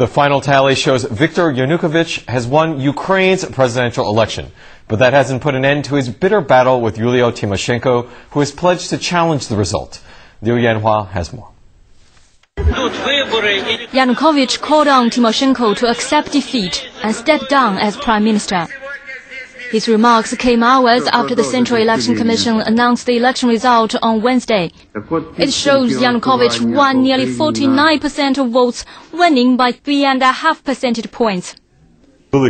The final tally shows Viktor Yanukovych has won Ukraine's presidential election, but that hasn't put an end to his bitter battle with Yulia Tymoshenko, who has pledged to challenge the result. Liu Yanhua has more. Yanukovych called on Tymoshenko to accept defeat and step down as prime minister. His remarks came hours after the Central Election Commission announced the election result on Wednesday. It shows Yanukovych won nearly 49% of votes, winning by three and a half percentage points. I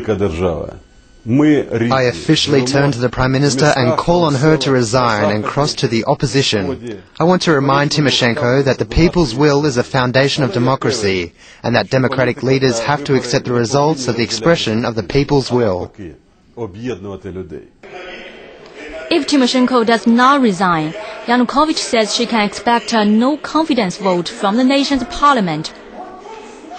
officially turn to the Prime Minister and call on her to resign and cross to the opposition. I want to remind Tymoshenko that the people's will is a foundation of democracy and that democratic leaders have to accept the results of the expression of the people's will. If Tymoshenko does not resign, Yanukovych says she can expect a no-confidence vote from the nation's parliament.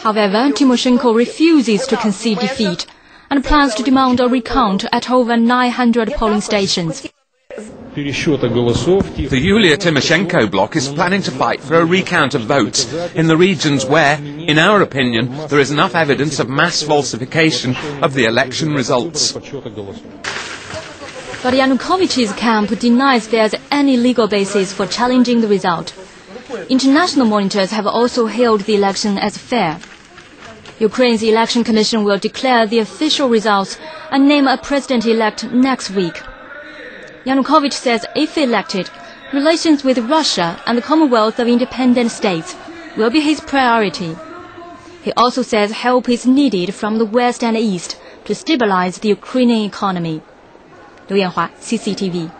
However, Tymoshenko refuses to concede defeat and plans to demand a recount at over 900 polling stations. The Yulia Tymoshenko bloc is planning to fight for a recount of votes in the regions where, in our opinion, there is enough evidence of mass falsification of the election results. But Yanukovych's camp denies there's any legal basis for challenging the result. International monitors have also hailed the election as fair. Ukraine's election commission will declare the official results and name a president-elect next week. Yanukovych says if elected, relations with Russia and the Commonwealth of Independent States will be his priority. He also says help is needed from the West and East to stabilize the Ukrainian economy. 刘艳华，CCTV。